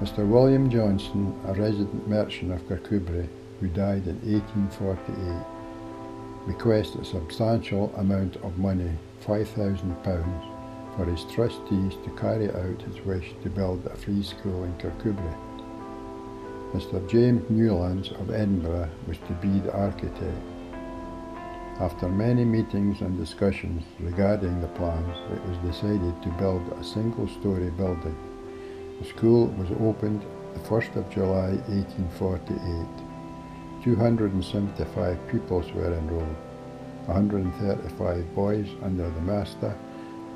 Mr. William Johnston, a resident merchant of Kirkcudbright, who died in 1848, requested a substantial amount of money, £5,000, for his trustees to carry out his wish to build a free school in Kirkcudbright. Mr. James Newlands of Edinburgh was to be the architect. After many meetings and discussions regarding the plans, it was decided to build a single-storey building. The school was opened the 1st of July 1848. 275 pupils were enrolled, 135 boys under the master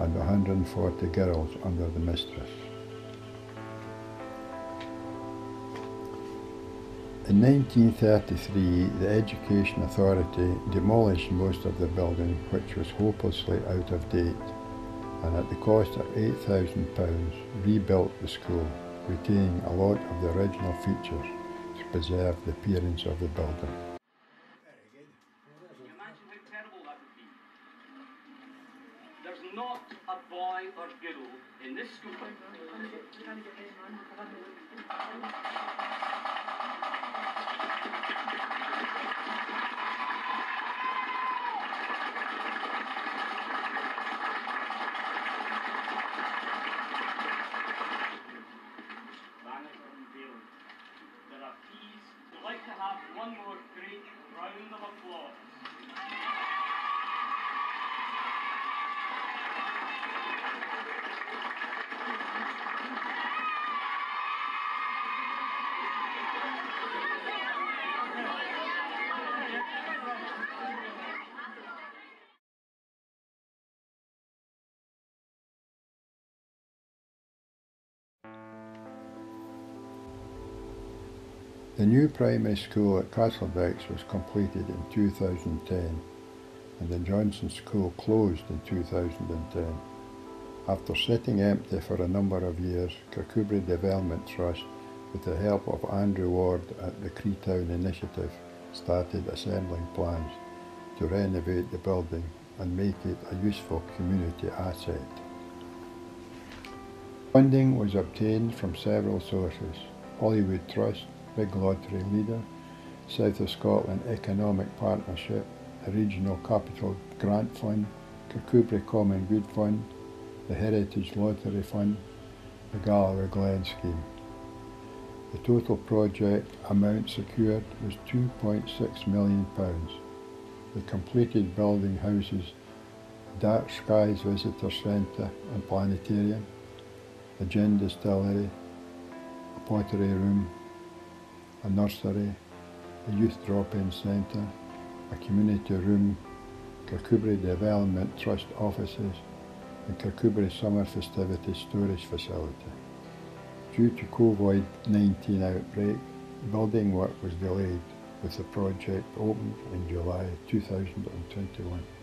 and 140 girls under the mistress. In 1933, the Education Authority demolished most of the building, which was hopelessly out of date, and at the cost of £8,000 rebuilt the school, retaining a lot of the original features to preserve the appearance of the building. There's not a boy or girl in this school. Have one more great round of applause. The new primary school at Castlebecks was completed in 2010 and the Johnston School closed in 2010. After sitting empty for a number of years, Kirkcudbright Development Trust, with the help of Andrew Ward at the Creetown Initiative, started assembling plans to renovate the building and make it a useful community asset. Funding was obtained from several sources, Holywood Trust, Big Lottery Leader, South of Scotland Economic Partnership, the Regional Capital Grant Fund, Kirkcudbright Common Good Fund, the Heritage Lottery Fund, the Galloway Glen Scheme. The total project amount secured was £2.6 million. The completed building houses Dark Skies Visitor Centre and Planetarium, a gin distillery, a pottery room, a nursery, a youth drop-in centre, a community room, Kirkcudbright Development Trust offices, and Kirkcudbright Summer Festivities Storage Facility. Due to COVID-19 outbreak, building work was delayed with the project opened in July 2021.